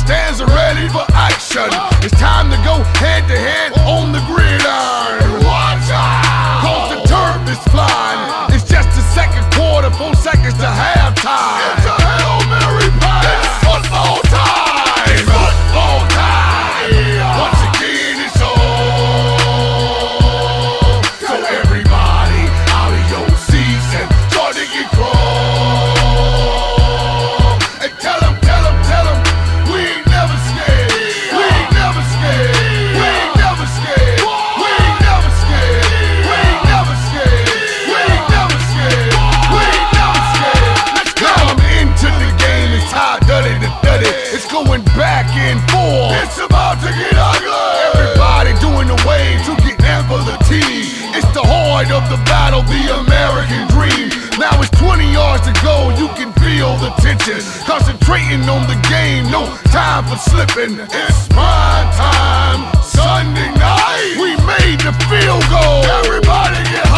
stands around. back in. It's about to get ugly. Everybody doing the wave to get ample the team. It's the heart of the battle, the American dream. Now it's 20 yards to go, you can feel the tension. Concentrating on the game, no time for slipping. It's my time, Sunday night. We made the field goal. Everybody get